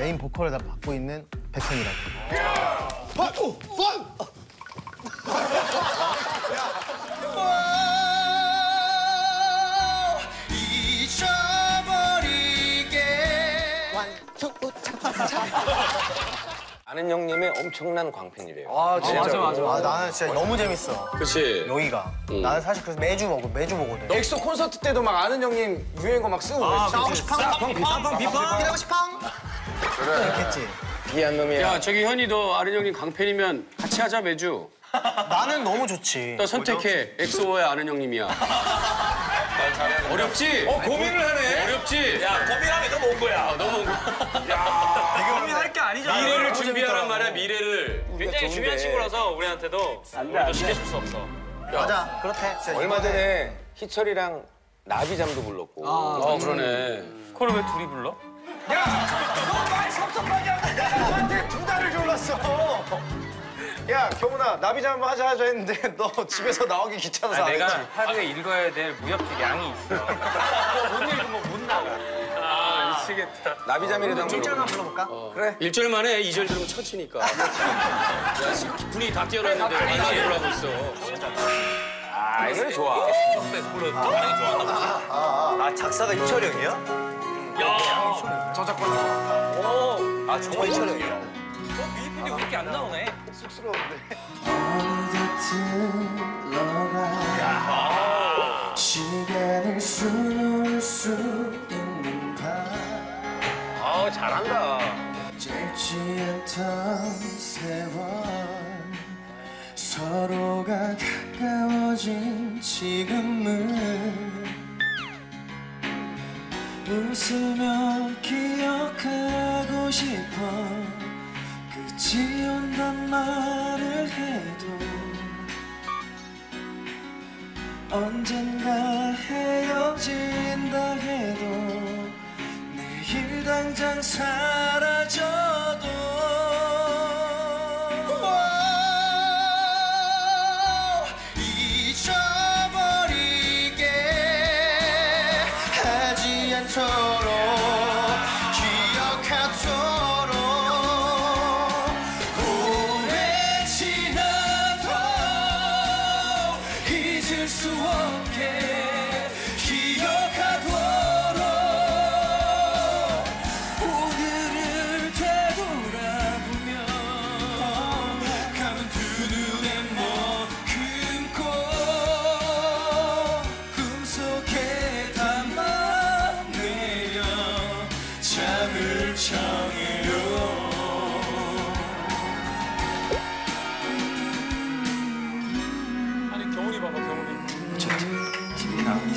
메인 보컬을 다 맡고 있는 백현이라고. 아는 형님의 엄청난 광팬이래요. 아 진짜 맞아 맞아. 아 나는 진짜 너무 재밌어. 그치. 여기가. 나는 사실 그래서 매주 먹어 매주 보거든. 엑소 콘서트 때도 막 아는 형님 유행어 막 쓰고 싸우고 싶어? 싸방 비방 비방 이러고 싶어? 그랬겠지. 비한 놈이야. 야, 저기 현이도 아는 형님 강팬이면 같이 하자, 매주. 나는 너무 좋지. 너 선택해. 엑소의 아는 형님이야. 어렵지? 어, 고민을 하네. 어렵지? 야 고민하면 너무 온 거야. 너무 고민할 게 아니잖아. 미래를 준비하란 말이야, 미래를. 굉장히 중요한 친구라서 우리한테도 우리도 쉽게 줄 수 없어. 맞아 그렇대. 얼마 전에 희철이랑 나비잠도 불렀고. 어, 그러네. 그걸 왜 둘이 불러? 너 하고 나한테 두 달을 졸랐어. 야, 경훈아, 나비잠 한번 하자 하자 했는데 너 집에서 나오기 귀찮아서 안 내가 했지. 하루에 읽어야 될 무협지 양이 있어. 못 읽으면 못 나가. 아 미치겠다. 나비잠이라도 한번 일절만 불러봐. 불러볼까? 그래. 1절만 해, 2절 들으면 쳐치니까. 야, 지금 분위기 다 뛰어났는데 발라드를 하고 있어. 아, 이 노래 좋아. 아 작사가 이철이 형이야? 아, 정말 이철이 형이야. 뮤직비디오 그렇게 안 나오네. 시간을 수놓을 수 있는 밤 아, 잘한다. 짧지 않던 세월 서로가 가까워진 지금은 웃으며 기억하 고 싶어. 끝이 온단 말을 해도 언젠가 헤어진다 해도 내일 당장 사라져도 잊어버리게 하지 않도록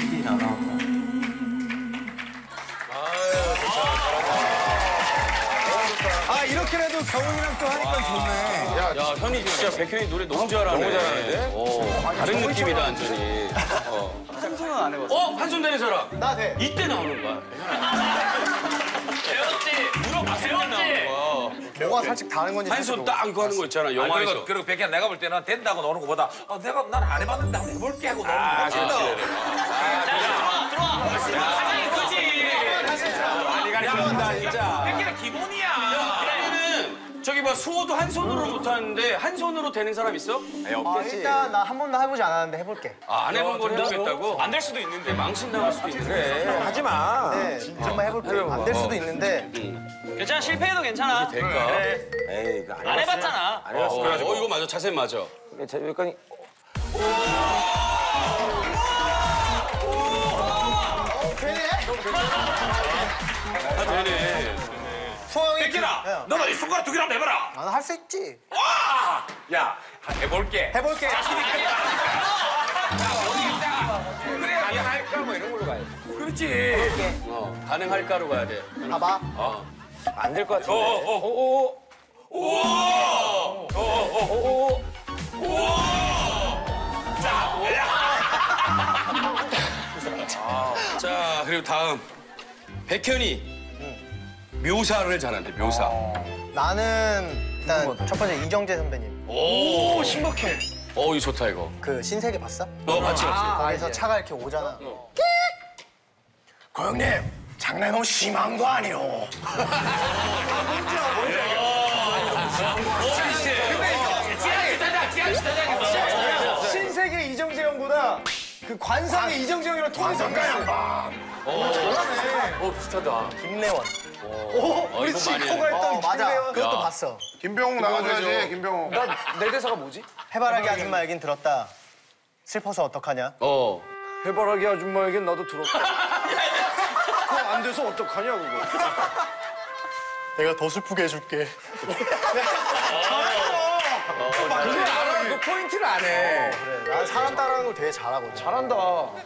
TV나 TV나 나온다. 아, 이렇게라도 경훈이랑 또 하니까 좋네. 야, 야, 현이 진짜 백현이 노래 너무 잘하네. 너무 잘하는데? 어, 다른 느낌이다, 완전히. 어. 한 손은 안 해봤어. 어? 한손 되는 사람. 나 돼. 이때 나오는 거야. 배웠지. 나오는 거. 뭐가 살짝 다른 건지 한손 딱 이거 하는 거 있잖아, 영화에서. 그리고, 그리고 백현 내가 볼 때는 된다고 노는 것보다 어, 내가 난 안 해봤는데 한번 해볼게 하고 노는 거 훨씬 더. 가장 이거지. 봐 수호도 한 손으로 못하는데 한 손으로 되는 사람 있어? 아, 일단 나 한 번도 해보지 않았는데 해볼게. 아, 안 해본 걸 해보겠다고? 안 될 수도 있는데. 망신 당할 수도 있는데. 그래, 하지 마. 네, 한번 해볼게. 안 될 수도 있는데 괜찮아 실패해도 괜찮아. 될까? 그래. 에이, 이거 안. 해봤잖아. 안 해봤어. 어, 이거 맞아. 자세 맞아. 자, 여기까 너는 이 손가락 두 개나 내봐라. 나는 할 수 있지. 야, 해볼게. 해볼게. 그래, 가능할까? 뭐 이런 걸로 가야지. 그렇지. 어, 가능할까로 가야 돼. 봐봐. 안될 것 같은데. 어, 어. 자, 그리고 다음. 백현이. 묘사를 잘한대, 묘사. 나는 일단 첫 번째 이정재 선배님. 오, 신박해. 어, 이거 좋다, 이거. 그 신세계 봤어? 어, 같이 같이. 거기서 차가 이렇게 오잖아. 고영님 차 상당히 너무 심한 거 아니오? 신세계 이정재 형보다 그 관상의 이정재 형이랑 톤이 관상가 양반. 어 비슷하다. 김래원. 오, 우리 많이 지코가 했던 어, 맞아. 김래원. 그것도 야. 봤어. 김병욱 나가줘야지, 김병욱. 내 대사가 뭐지? 해바라기 아줌마 얘긴 들었다. 슬퍼서 어떡하냐? 어. 해바라기 아줌마에겐 나도 들었다. 그거 안 돼서 어떡하냐 그거. 내가 더 슬프게 해줄게. 너 포인트를 안 해. 그래, 난 사람 따라하는 걸 되게 잘하거든. 잘한다.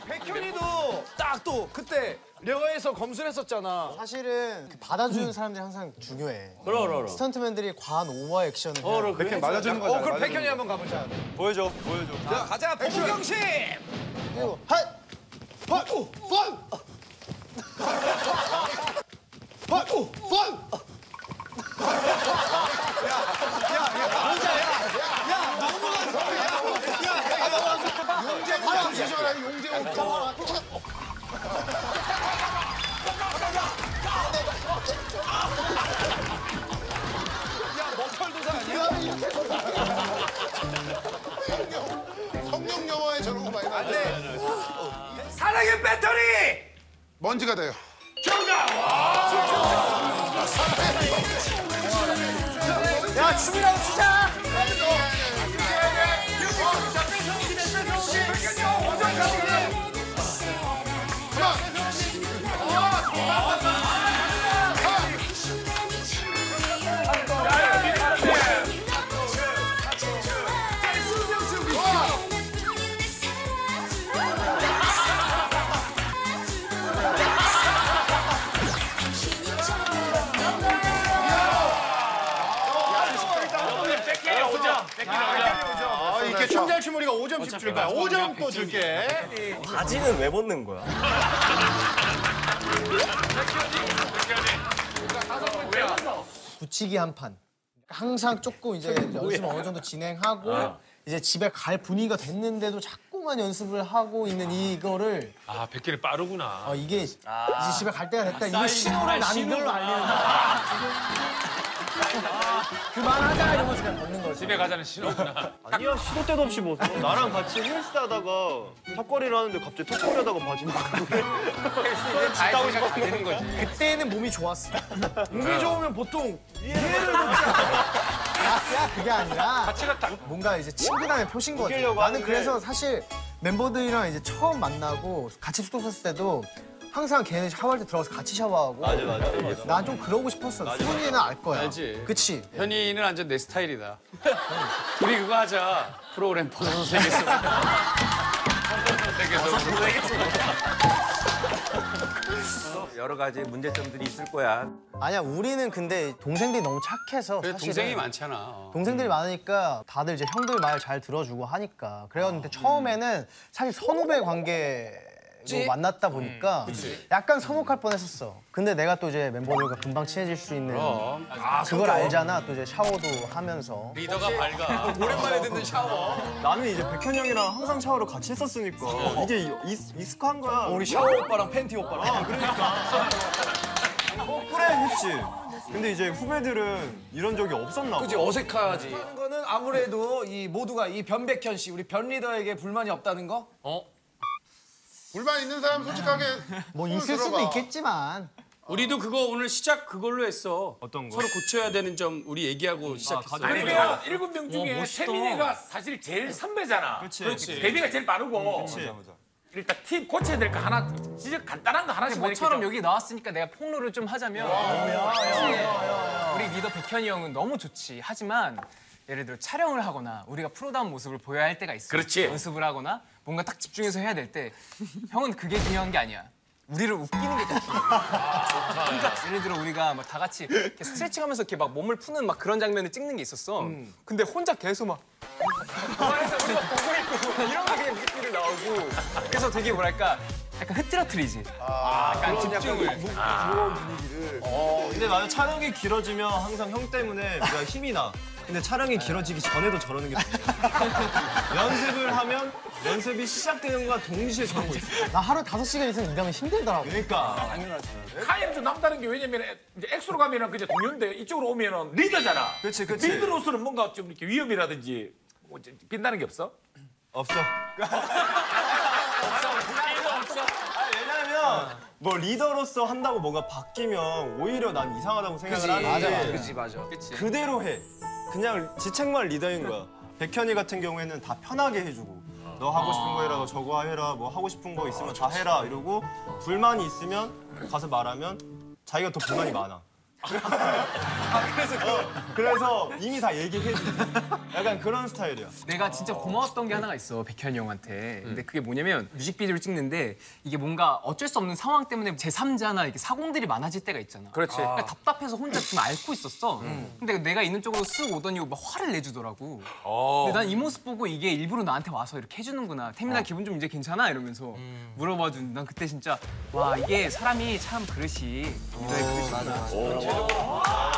백현이도 딱 또 그때 려가에서 검술했었잖아. 사실은 그 받아주는 사람들이 항상 중요해. 그럼 그럼. 스턴트맨들이 과한 오버 액션을 해야 돼. 맞아주는 어, 그럼 백현이 한번 가보자. 보여줘, 보여줘. 자, 가자, 백경신! 그리고 핫! 핫! 오! 사랑의 배터리! 먼지가 돼요. 야, 춤이라도 추자! 잘 추면 우리가 5점씩 줄 거야. 5점 또 줄게. 바지는 왜 벗는 거야? 붙이기 한 판. 항상 조금 이제 연습을 어느 정도 진행하고 이제 집에 갈 분위기가 됐는데도 자꾸만 연습을 하고 있는 이거를 아, 100개를 빠르구나. 어, 이게 이제 집에 갈 때가 됐다. 이거 신호를 나는 걸로 알리는 거야. 그만하자 이러면서 그냥 벗는 거지. 집에 가자는 신호구나. 아니야 시도 때도 없이 벗어 나랑 같이 헬스 하다가 턱걸이를 하는데 갑자기 턱걸이 하다가 바지 나가고 다이소가 되는 거지. 그때는 몸이 좋았어. 몸이 좋으면 보통 야, 그게 아니라 뭔가 이제 친근함의 표신 거지. 나는. 그래서 사실 멤버들이랑 이제 처음 만나고 같이 숙소 샀을 때도 항상 걔네 샤워할 때 들어가서 같이 샤워하고. 맞아 맞아 맞아 난 좀 그러고 싶었어. 수근이는 알 거야. 알지. 그치? 현이는 완전 내 스타일이다. 우리 그거 하자. 프로그램 벗어서 세계서. 여러 가지 문제점들이 있을 거야. 아니야, 우리는 근데 동생들이 너무 착해서. 그래, 사실은 동생이 많잖아. 어. 동생들이 많으니까 다들 이제 형들 말 잘 들어주고 하니까. 그래였는데 처음에는 사실 선후배 관계 로 만났다 보니까 약간 서먹할 뻔했었어. 근데 내가 또 이제 멤버들과 금방 친해질 수 있는 그럼. 그걸 알잖아. 또 이제 샤워도 하면서. 리더가 밝아. 오랜만에 듣는 샤워. 나는 이제 백현 형이랑 항상 샤워를 같이 했었으니까 이게 익- 익숙한 거야 우리 샤워 오빠랑 팬티 오빠랑. 그래 했지 근데 이제 후배들은 이런 적이 없었나 봐 그지 어색하지. 하는 거는 아무래도 이 모두가 이 변백현 씨, 우리 변 리더에게 불만이 없다는 거? 불만 있는 사람 솔직하게. 뭐 있을 수도. 있겠지만. 우리도 그거 오늘 시작 그걸로 했어. 어떤 거? 서로 고쳐야 되는 점 우리 얘기하고 시작했어. 아니 그러니까 일곱 명 중에 태민이가 사실 제일 선배잖아. 그렇지. 데뷔가 제일 빠르고. 일단 팀 고쳐야 될 거 하나 진짜 간단한 거 하나씩 모처럼 여기 나왔으니까 내가 폭로를 좀 하자면 사실 우리 리더 백현이 형은 너무 좋지. 하지만 예를 들어 촬영을 하거나 우리가 프로다운 모습을 보여야 할 때가 있어. 그렇지. 연습을 하거나 뭔가 딱 집중해서 해야 될 때 형은 그게 중요한 게 아니야. 우리를 웃기는 게더 중요해. 그러니까 예를 들어 우리가 막 다 같이 이렇게 스트레칭하면서 이렇게 막 몸을 푸는 막 그런 장면을 찍는 게 있었어. 근데 혼자 계속 막 그래서 우리가 보고 있고 이런 게 뮤직비디오 나오고 그래서 되게 뭐랄까 약간 흐트러트리지. 약간 집중을. 근데 나는 촬영이 길어지면 항상 형 때문에 내가 힘이 나. 근데 촬영이 길어지기 전에도 저러는 게 좋아. 연습을 하면 연습이 시작되는 건 동시에 저러고 있어. 나 하루 다섯 시간 이상 일하면 힘들더라고. 그러니까 카이는 좀 남다른 게 왜냐면 이제 엑소로 가면은 그냥 동료인데 이쪽으로 오면은 리더잖아. 그치, 그치. 리더로서는 뭔가 좀 이렇게 위험이라든지 뭐 빛나는 게 없어? 없어. 아, 왜냐면 뭐 리더로서 한다고 뭔가 바뀌면 오히려 난 이상하다고 생각을 하는데 그치, 맞아. 그대로 해. 그냥 지책만 리더인 거야. 백현이 같은 경우에는 다 편하게 해주고 너 하고 싶은 거 해라, 너 저거 해라, 뭐 하고 싶은 거 있으면 다 해라 이러고 불만이 있으면 가서 말하면 자기가 더 불만이 많아. 아, 그래서 그, 그래서 이미 다 얘기해 주. 약간 그런 스타일이야. 내가 진짜 고마웠던 게 하나가 있어 백현이 형한테. 근데 그게 뭐냐면 뮤직비디오를 찍는데 이게 뭔가 어쩔 수 없는 상황 때문에 제 3자나 이렇게 사공들이 많아질 때가 있잖아. 그렇지. 그러니까 답답해서 혼자 좀 앓고 있었어. 근데 내가 있는 쪽으로 쓱 오더니 막 화를 내주더라고. 근데 난 이 모습 보고 이게 일부러 나한테 와서 이렇게 해주는구나. 태민아 기분 좀 이제 괜찮아? 이러면서 물어봐준 난 그때 진짜 와 이게 사람이 참 그릇이. 리더의 그릇이구나 아.